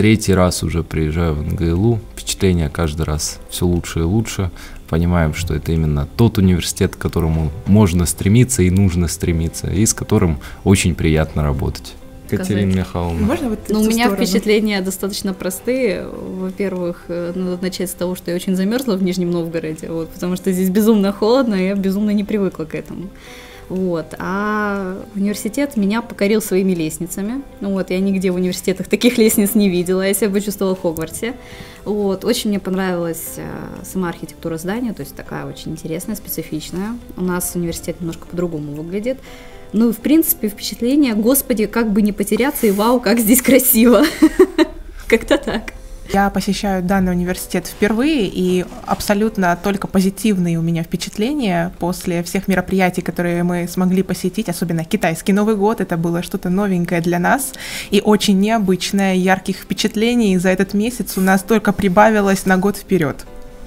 третий раз уже приезжаю в НГЛУ. Впечатление каждый раз все лучше и лучше. Понимаем, что это именно тот университет, к которому можно стремиться и нужно стремиться, и с которым очень приятно работать. Катерина Михайловна. Можно вот ну, у меня сторону? впечатления достаточно простые. Во-первых, э, надо начать с того, что я очень замерзла в Нижнем Новгороде, вот, потому что здесь безумно холодно, и я безумно не привыкла к этому. Вот. А университет меня покорил своими лестницами. Вот. Я нигде в университетах таких лестниц не видела. Я себя почувствовала в Хогвартсе. Вот. Очень мне понравилась э, сама архитектура здания, то есть такая очень интересная, специфичная. У нас университет немножко по-другому выглядит. Ну, в принципе, впечатление, господи, как бы не потеряться, и вау, как здесь красиво. Как-то так. Я посещаю данный университет впервые, и абсолютно только позитивные у меня впечатления после всех мероприятий, которые мы смогли посетить, особенно китайский Новый год, это было что-то новенькое для нас и очень необычное, ярких впечатлений за этот месяц у нас только прибавилось на год вперед.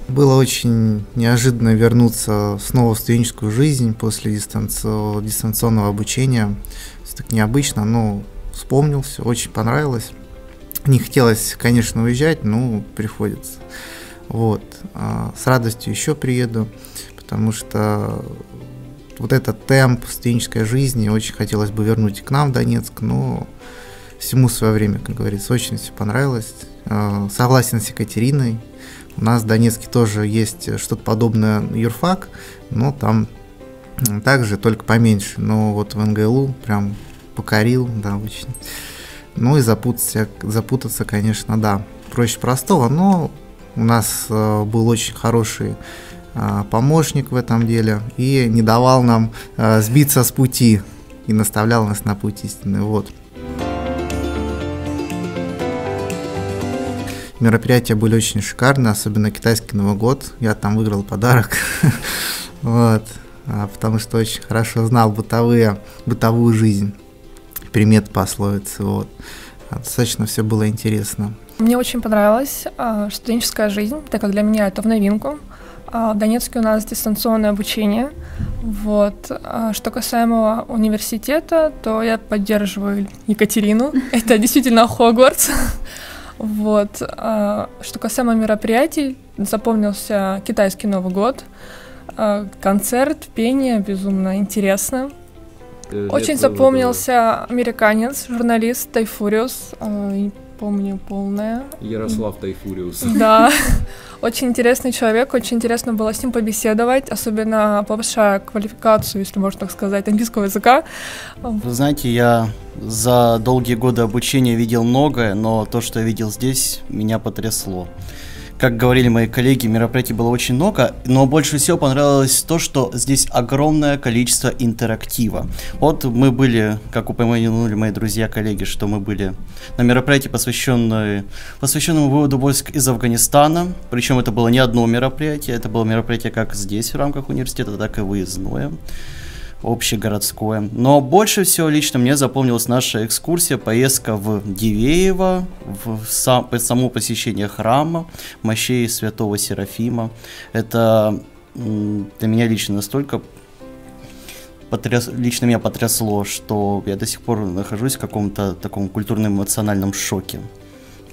Было очень неожиданно вернуться снова в студенческую жизнь после дистанционного обучения. Все так необычно, но вспомнил все, очень понравилось. Не хотелось, конечно, уезжать, но приходится. Вот. А с радостью еще приеду, потому что вот этот темп студенческой жизни очень хотелось бы вернуть к нам в Донецк, но всему свое время, как говорится, очень все понравилось. А, согласен с Екатериной. У нас в Донецке тоже есть что-то подобное юрфак, но там также только поменьше. Но вот в НГЛУ прям покорил, да, очень. Ну и запутаться, запутаться, конечно, да, проще простого, но у нас э, был очень хороший э, помощник в этом деле и не давал нам э, сбиться с пути и наставлял нас на путь истины. Вот. Мероприятия были очень шикарные, особенно китайский Новый год. Я там выиграл подарок. вот. А, потому что очень хорошо знал бытовые, бытовую жизнь примет пословицы. Вот. А достаточно все было интересно. Мне очень понравилась э, студенческая жизнь, так как для меня это в новинку. Э, в Донецке у нас дистанционное обучение. Вот. А что касаемо университета, то я поддерживаю Екатерину. Это действительно Хогвартс. Вот. Что касаемо мероприятий, запомнился китайский Новый год, концерт, пение, безумно интересно. Очень запомнился американец, журналист Тайфуриус, э, помню полное. Ярослав Тайфуриус. Да, очень интересный человек, очень интересно было с ним побеседовать, особенно повышая квалификацию, если можно так сказать, английского языка. Вы знаете, я за долгие годы обучения видел многое, но то, что я видел здесь, меня потрясло как говорили мои коллеги, мероприятий было очень много, но больше всего понравилось то, что здесь огромное количество интерактива. Вот мы были, как упомянули мои друзья, коллеги, что мы были на мероприятии, посвященное, посвященному выводу войск из Афганистана, причем это было не одно мероприятие, это было мероприятие как здесь в рамках университета, так и выездное общегородское. Но больше всего лично мне запомнилась наша экскурсия, поездка в Дивеево, в сам, само посещение храма, мощей святого Серафима. Это для меня лично настолько потряс, лично меня потрясло, что я до сих пор нахожусь в каком-то таком культурно-эмоциональном шоке.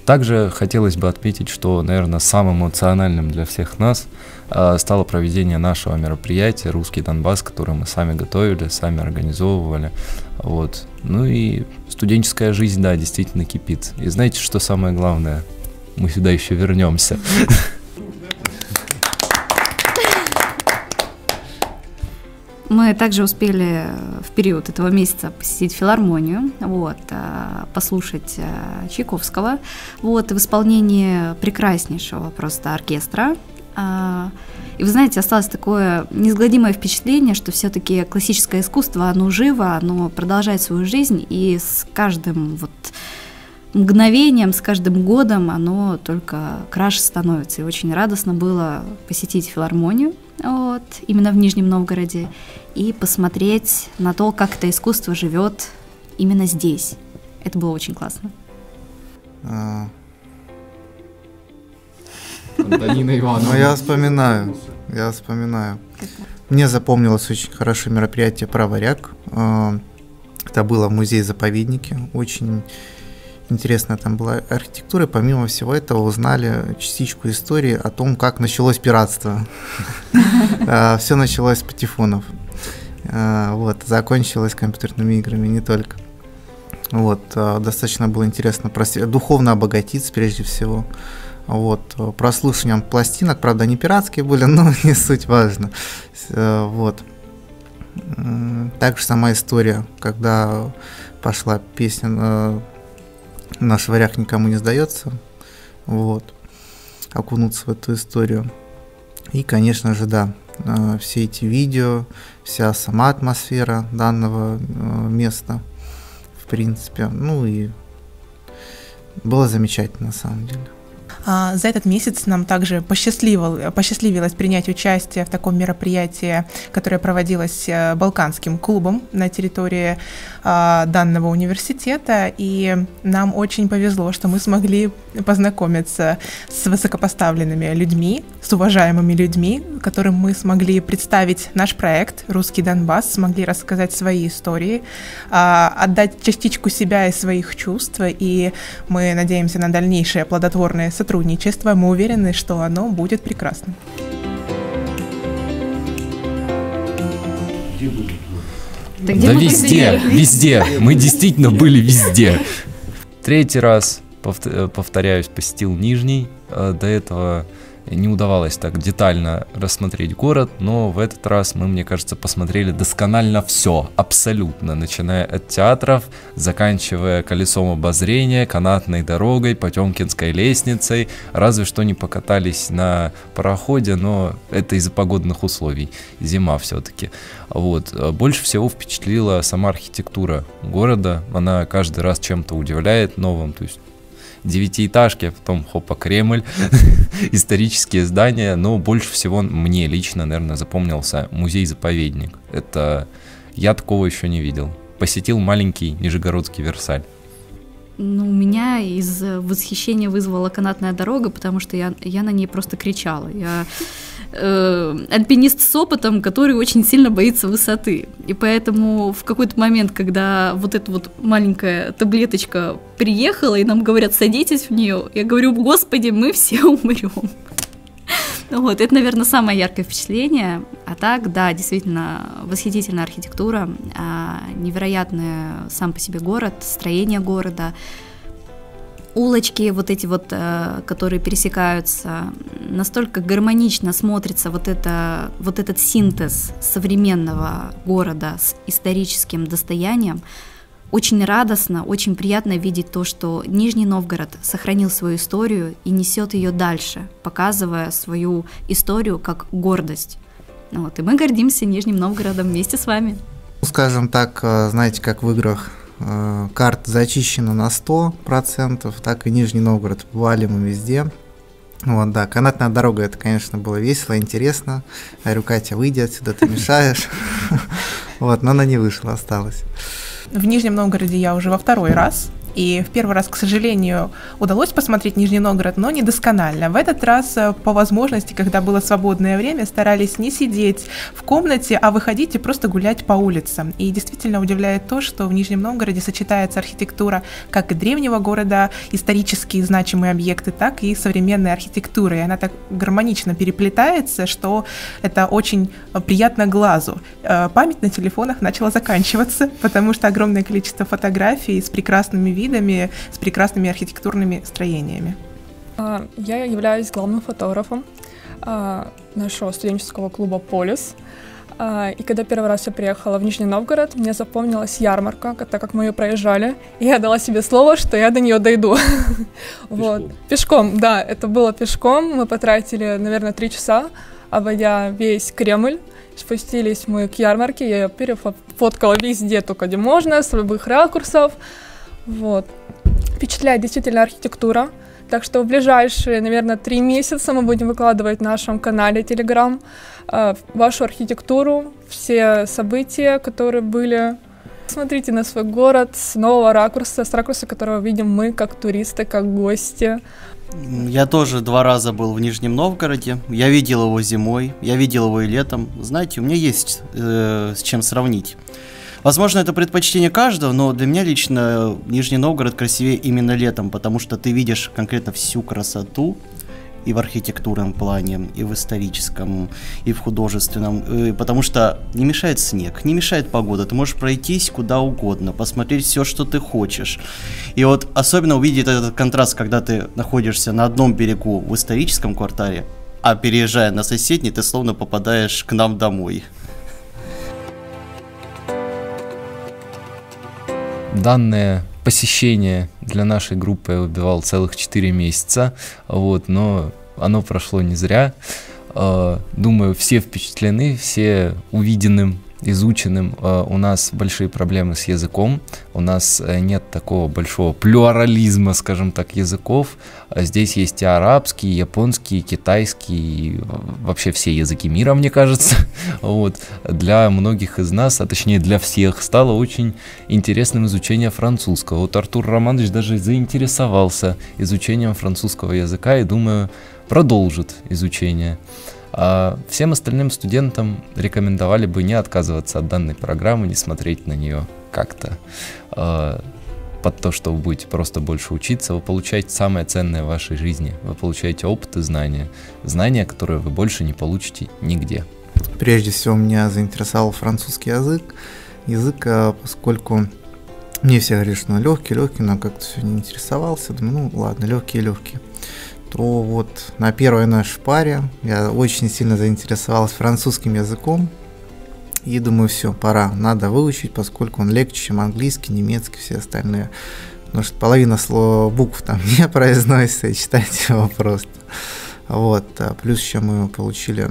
Также хотелось бы отметить, что, наверное, самым эмоциональным для всех нас э, стало проведение нашего мероприятия «Русский Донбасс», которое мы сами готовили, сами организовывали. Вот. Ну и студенческая жизнь, да, действительно кипит. И знаете, что самое главное? Мы сюда еще вернемся. Мы также успели в период этого месяца посетить филармонию, вот, э, послушать э, Чайковского вот, в исполнении прекраснейшего просто оркестра. А, и вы знаете, осталось такое неизгладимое впечатление, что все-таки классическое искусство, оно живо, оно продолжает свою жизнь, и с каждым вот мгновением, с каждым годом оно только краше становится. И очень радостно было посетить филармонию, вот, именно в Нижнем Новгороде, и посмотреть на то, как это искусство живет именно здесь. Это было очень классно. А... Антонина Ивановна. Ну, я вспоминаю, я вспоминаю. Мне запомнилось очень хорошее мероприятие про варяг. А, это было в музее-заповеднике. Очень интересная там была архитектура. Помимо всего этого узнали частичку истории о том, как началось пиратство. А, Все началось с патефонов. А, вот, закончилось компьютерными играми, не только. Вот, а, достаточно было интересно духовно обогатиться прежде всего. Вот, прослушиванием пластинок, правда, не пиратские были, но не суть важно. Вот. Также сама история, когда пошла песня «Наш варяг никому не сдается», вот, окунуться в эту историю. И, конечно же, да, э, все эти видео, вся сама атмосфера данного э, места, в принципе, ну и было замечательно на самом деле. А, за этот месяц нам также посчастливилось принять участие в таком мероприятии, которое проводилось э, Балканским клубом на территории а, данного университета. И нам очень повезло, что мы смогли познакомиться с высокопоставленными людьми, с уважаемыми людьми, которым мы смогли представить наш проект «Русский Донбасс», смогли рассказать свои истории, а, отдать частичку себя и своих чувств. И мы надеемся на дальнейшее плодотворное сотрудничество сотрудничество. Мы уверены, что оно будет прекрасным. Да, да везде, везде. Мы действительно были везде. Третий раз, повторяюсь, посетил Нижний. Э, до этого не удавалось так детально рассмотреть город, но в этот раз мы, мне кажется, посмотрели досконально все, абсолютно, начиная от театров, заканчивая колесом обозрения, канатной дорогой, Потемкинской лестницей, разве что не покатались на пароходе, но это из-за погодных условий, зима все-таки. Вот. Больше всего впечатлила сама архитектура города, она каждый раз чем-то удивляет новым, то есть девятиэтажки, а потом хопа Кремль, исторические здания, но больше всего мне лично, наверное, запомнился музей-заповедник. Это я такого еще не видел. Посетил маленький Нижегородский Версаль. Ну, у меня из восхищения вызвала канатная дорога, потому что я, я на ней просто кричала. Я э, альпинист с опытом, который очень сильно боится высоты. И поэтому в какой-то момент, когда вот эта вот маленькая таблеточка приехала, и нам говорят, садитесь в нее, я говорю, господи, мы все умрем. Вот, это, наверное, самое яркое впечатление. А так, да, действительно, восхитительная архитектура, а, невероятный сам по себе город, строение города, улочки вот эти вот, э, которые пересекаются, настолько гармонично смотрится вот, это, вот этот синтез современного города с историческим достоянием. Очень радостно, очень приятно видеть то, что Нижний Новгород сохранил свою историю и несет ее дальше, показывая свою историю как гордость. Вот, и мы гордимся Нижним Новгородом вместе с вами. Скажем так, э, знаете, как в играх Э, карта зачищена на 100%, так и Нижний Новгород бывали мы везде. Вот, да, канатная дорога, это, конечно, было весело, интересно. Я говорю, Катя, выйди отсюда, ты мешаешь. Вот, но она не вышла, осталась. В Нижнем Новгороде я уже во второй раз. И в первый раз, к сожалению, удалось посмотреть Нижний Новгород, но не досконально. В этот раз, э, по возможности, когда было свободное время, старались не сидеть в комнате, а выходить и просто гулять по улицам. И действительно удивляет то, что в Нижнем Новгороде сочетается архитектура как и древнего города, исторические значимые объекты, так и современная архитектура. И она так гармонично переплетается, что это очень приятно глазу. Э, память на телефонах начала заканчиваться, потому что огромное количество фотографий с прекрасными видами видами, с прекрасными архитектурными строениями. А, я являюсь главным фотографом а, нашего студенческого клуба «Полис». А, и когда первый раз я приехала в Нижний Новгород, мне запомнилась ярмарка, так как мы ее проезжали. И я дала себе слово, что я до нее дойду. Пешком. Вот. Пешком, да, это было пешком. Мы потратили, наверное, три часа, обойдя весь Кремль. Спустились мы к ярмарке, я ее перефоткала везде, только где можно, с любых ракурсов. Вот. Впечатляет действительно архитектура. Так что в ближайшие, наверное, три месяца мы будем выкладывать в нашем канале Telegram э, вашу архитектуру, все события, которые были. Смотрите на свой город с нового ракурса, с ракурса, которого видим мы, как туристы, как гости. Я тоже два раза был в Нижнем Новгороде. Я видел его зимой, я видел его и летом. Знаете, у меня есть э, с чем сравнить. Возможно, это предпочтение каждого, но для меня лично Нижний Новгород красивее именно летом, потому что ты видишь конкретно всю красоту и в архитектурном плане, и в историческом, и в художественном, потому что не мешает снег, не мешает погода, ты можешь пройтись куда угодно, посмотреть все, что ты хочешь. И вот особенно увидеть этот контраст, когда ты находишься на одном берегу в историческом квартале, а переезжая на соседний, ты словно попадаешь к нам домой. Данное посещение для нашей группы я выбивал целых 4 месяца, вот, но оно прошло не зря. А, думаю, все впечатлены, все увиденным изученным. Э, у нас большие проблемы с языком, у нас э, нет такого большого плюрализма, скажем так, языков. А здесь есть и арабский, и японский, и китайский, и вообще все языки мира, мне кажется. Вот. Для многих из нас, а точнее для всех, стало очень интересным изучение французского. Вот Артур Романович даже заинтересовался изучением французского языка и, думаю, продолжит изучение. А всем остальным студентам рекомендовали бы не отказываться от данной программы, не смотреть на нее как-то э, под то, что вы будете просто больше учиться. Вы получаете самое ценное в вашей жизни. Вы получаете опыт и знания. Знания, которые вы больше не получите нигде. Прежде всего, меня заинтересовал французский язык. Язык, а, поскольку мне все говорили, что он легкий, легкий, но как-то все не интересовался. Думаю, ну ладно, легкие, легкие то вот на первой нашей паре я очень сильно заинтересовался французским языком. И думаю, все, пора, надо выучить, поскольку он легче, чем английский, немецкий, все остальные. Потому что половина слов, букв там не произносится, и читать его просто. Вот, а плюс еще мы получили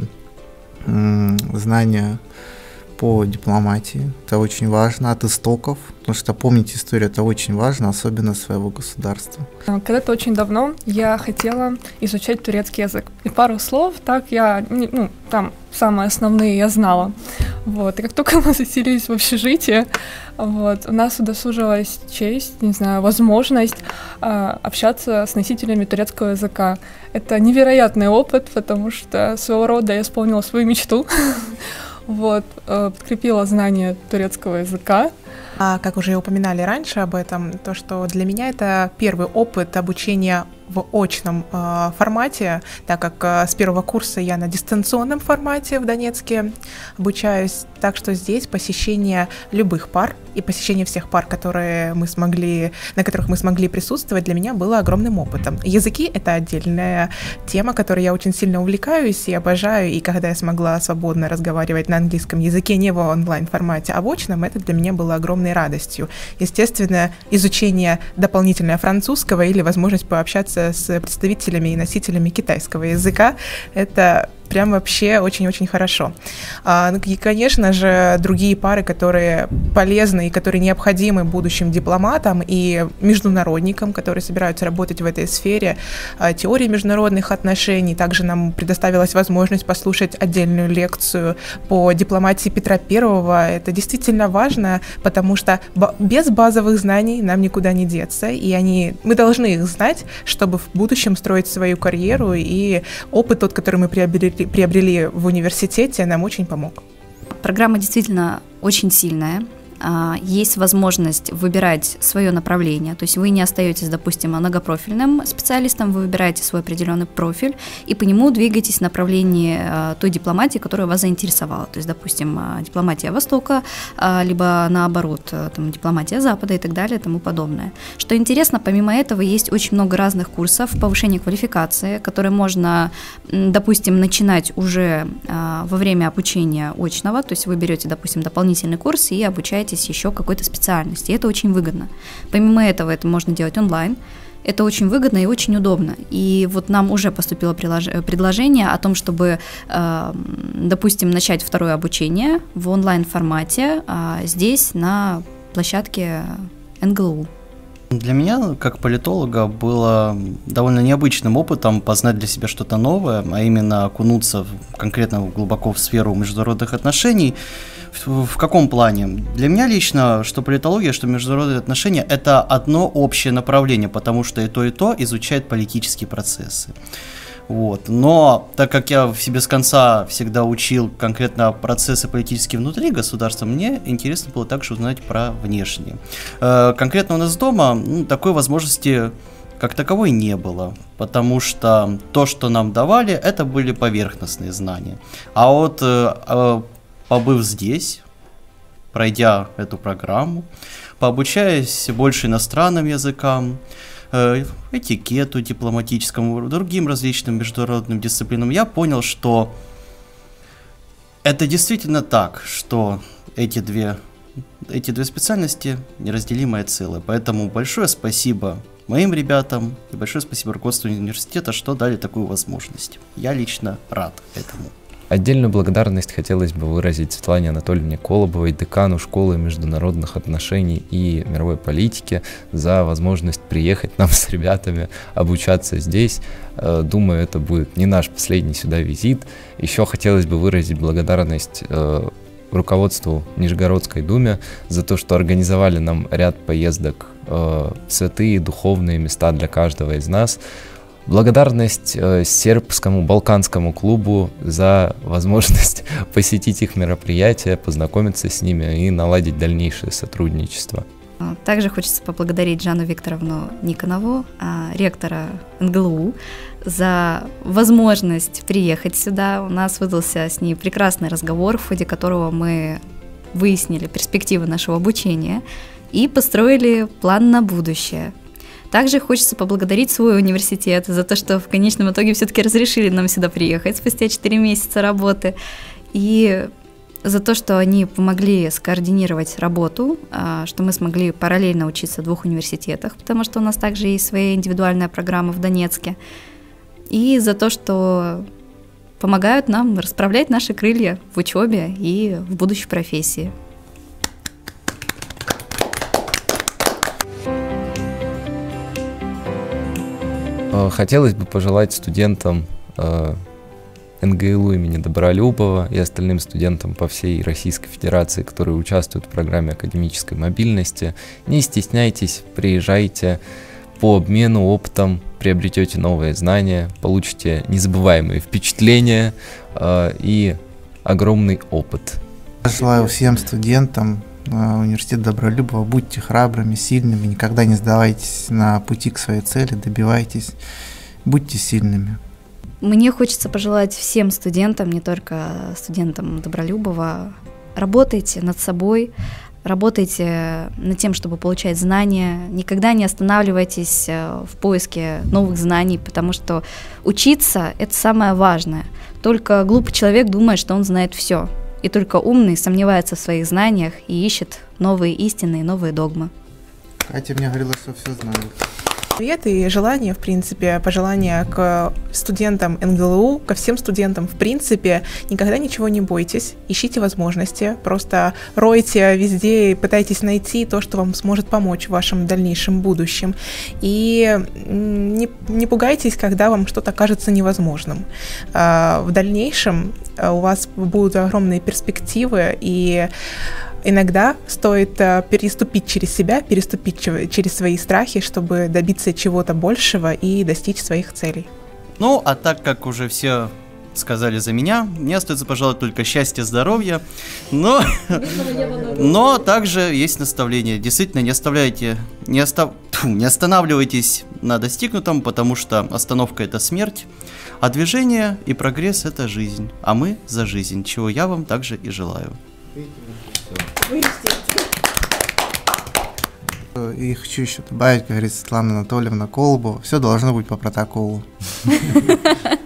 знания по дипломатии. Это очень важно, от истоков, потому что помнить историю это очень важно, особенно своего государства. А, когда-то очень давно я хотела изучать турецкий язык. И пару слов так я, ну, там самые основные я знала. Вот. И как только мы заселились в общежитие, вот, у нас удосужилась честь, не знаю, возможность э, общаться с носителями турецкого языка. Это невероятный опыт, потому что своего рода я исполнила свою мечту. Вот, э, подкрепила знание турецкого языка. А, как уже упоминали раньше об этом, то, что для меня это первый опыт обучения в очном э, формате, так как э, с первого курса я на дистанционном формате в Донецке обучаюсь, так что здесь посещение любых пар и посещение всех пар, которые мы смогли, на которых мы смогли присутствовать, для меня было огромным опытом. Языки — это отдельная тема, которой я очень сильно увлекаюсь и обожаю, и когда я смогла свободно разговаривать на английском языке не в онлайн-формате, а в очном, это для меня было огромной радостью. Естественно, изучение дополнительное французского или возможность пообщаться с представителями и носителями китайского языка — это прям вообще очень-очень хорошо. А, ну, и, конечно же, другие пары, которые полезны и которые необходимы будущим дипломатам и международникам, которые собираются работать в этой сфере, а, теории международных отношений. Также нам предоставилась возможность послушать отдельную лекцию по дипломатии Петра Первого. Это действительно важно, потому что без базовых знаний нам никуда не деться, и они, мы должны их знать, чтобы в будущем строить свою карьеру, и опыт тот, который мы приобрели приобрели в университете, нам очень помог. Программа действительно очень сильная. А, есть возможность выбирать свое направление. То есть вы не остаетесь, допустим, многопрофильным специалистом, вы выбираете свой определенный профиль и по нему двигаетесь в направлении а, той дипломатии, которая вас заинтересовала. То есть, допустим, а, дипломатия Востока, либо наоборот, там, дипломатия Запада и так далее и тому подобное. Что интересно, помимо этого есть очень много разных курсов повышения квалификации, которые можно, допустим, начинать уже во время обучения очного, то есть вы берете, допустим, дополнительный курс и обучаетесь обучаетесь еще какой-то специальности. И это очень выгодно. Помимо этого, это можно делать онлайн. Это очень выгодно и очень удобно. И вот нам уже поступило предложение о том, чтобы, э, допустим, начать второе обучение в онлайн-формате а, здесь, на площадке НГЛУ. Для меня, как политолога, было довольно необычным опытом познать для себя что-то новое, а именно окунуться конкретно глубоко в сферу международных отношений. В, в каком плане? Для меня лично, что политология, что международные отношения – это одно общее направление, потому что и то, и то изучает политические процессы. Вот. Но так как я в себе с конца всегда учил конкретно процессы политические внутри государства, мне интересно было также узнать про внешние. Э, конкретно у нас дома ну, такой возможности как таковой не было, потому что то, что нам давали, это были поверхностные знания. А вот э, э, побыв здесь, пройдя эту программу, пообучаясь больше иностранным языкам, э, этикету дипломатическому, другим различным международным дисциплинам, я понял, что это действительно так, что эти две, эти две специальности неразделимое целое. Поэтому большое спасибо моим ребятам и большое спасибо руководству университета, что дали такую возможность. Я лично рад этому. Отдельную благодарность хотелось бы выразить Светлане Анатольевне Колобовой, декану школы международных отношений и мировой политики, за возможность приехать нам с ребятами, обучаться здесь. Э, думаю, это будет не наш последний сюда визит. Еще хотелось бы выразить благодарность э, руководству Нижегородской думе за то, что организовали нам ряд поездок э, святые духовные места для каждого из нас. Благодарность э, сербскому балканскому клубу за возможность посетить их мероприятия, познакомиться с ними и наладить дальнейшее сотрудничество. Также хочется поблагодарить Жанну Викторовну Никонову, а, ректора НГЛУ, за возможность приехать сюда. У нас выдался с ней прекрасный разговор, в ходе которого мы выяснили перспективы нашего обучения и построили план на будущее. Также хочется поблагодарить свой университет за то, что в конечном итоге все-таки разрешили нам сюда приехать спустя 4 месяца работы. И за то, что они помогли скоординировать работу, а, что мы смогли параллельно учиться в двух университетах, потому что у нас также есть своя индивидуальная программа в Донецке, и за то, что помогают нам расправлять наши крылья в учебе и в будущей профессии. Хотелось бы пожелать студентам э, НГЛУ имени Добролюбова и остальным студентам по всей Российской Федерации, которые участвуют в программе академической мобильности. Не стесняйтесь, приезжайте по обмену опытом, приобретете новые знания, получите незабываемые впечатления э, и огромный опыт. Желаю всем студентам э, университета Добролюбова, будьте храбрыми, сильными, никогда не сдавайтесь на пути к своей цели, добивайтесь, будьте сильными. Мне хочется пожелать всем студентам, не только студентам Добролюбова, работайте над собой, работайте над тем, чтобы получать знания, никогда не останавливайтесь э, в поиске новых знаний, потому что учиться — это самое важное. Только глупый человек думает, что он знает все, и только умный сомневается в своих знаниях и ищет новые истины и новые догмы. Катя мне говорила, что все знает ответ и желание, в принципе, пожелания к студентам НГЛУ, ко всем студентам, в принципе, никогда ничего не бойтесь, ищите возможности, просто ройте везде и пытайтесь найти то, что вам сможет помочь в вашем дальнейшем будущем. И не, не пугайтесь, когда вам что-то кажется невозможным. А, в дальнейшем а, у вас будут огромные перспективы, и Иногда стоит э, переступить через себя, переступить через свои страхи, чтобы добиться чего-то большего и достичь своих целей. Ну, а так как уже все сказали за меня, мне остается пожелать только счастья, здоровья, но, но также есть наставление. Действительно, не оставляйте, не, остав, не останавливайтесь на достигнутом, потому что остановка это смерть, а движение и прогресс это жизнь, а мы за жизнь, чего я вам также и желаю. И хочу еще добавить, говорит Светлана Анатольевна Колобова, все должно быть по протоколу.